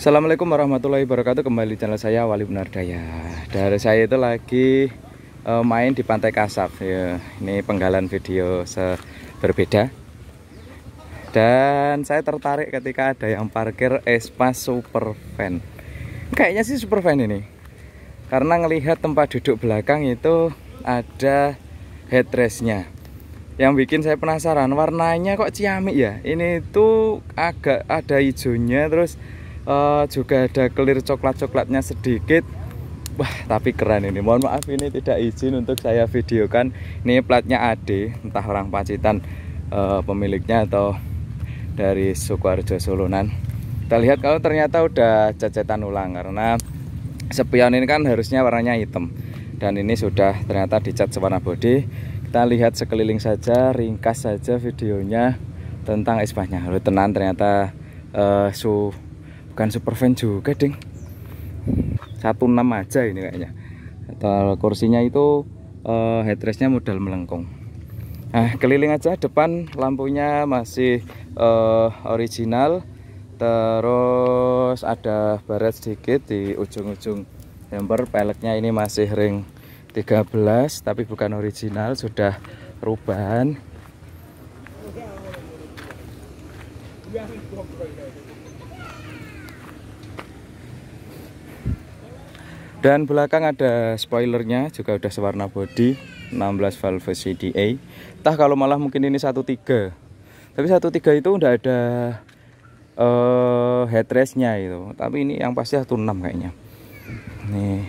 Assalamualaikum warahmatullahi wabarakatuh. Kembali channel saya Wali Benardaya Dari saya itu lagi uh, main di Pantai Kasab ya. Ini penggalan video berbeda. Dan saya tertarik ketika ada yang parkir Espa Super Fan Kayaknya sih Super Fan ini. Karena ngelihat tempat duduk belakang itu ada headrestnya. Yang bikin saya penasaran warnanya kok ciamik ya? Ini tuh agak ada hijaunya terus uh, juga ada clear coklat-coklatnya sedikit. Wah tapi keren ini. Mohon maaf ini tidak izin untuk saya videokan. Ini platnya AD Entah orang Pacitan uh, pemiliknya atau dari Sukoharjo Solonan. Kita lihat kalau ternyata udah cacetan ulang Karena spion ini kan harusnya warnanya hitam. Dan ini sudah ternyata dicat sewarna body Kita lihat sekeliling saja Ringkas saja videonya Tentang espahnya Lalu tenang ternyata uh, su bukan super fan juga ding. 16 aja ini kayaknya. Atau kursinya itu uh, headrestnya modal melengkung. Nah keliling aja depan lampunya masih uh, original. Terus ada baret sedikit di ujung-ujung bumper. Peleknya ini masih ring 13 tapi bukan original sudah perubahan dan belakang ada spoilernya juga udah sewarna body 16 valve CDA entah kalau malah mungkin ini 13 tapi 13 itu udah ada uh, headrestnya itu. Tapi ini yang pasti 16 kayaknya. Nih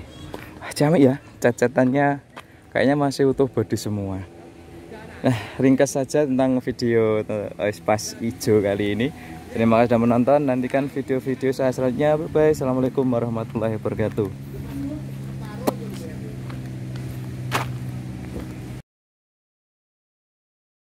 ah, jamik ya cacatannya kayaknya masih utuh body semua. Nah ringkas saja tentang video espas hijau kali ini. Terima kasih sudah menonton. Nantikan video-video saya selanjutnya. Bye bye assalamualaikum warahmatullahi wabarakatuh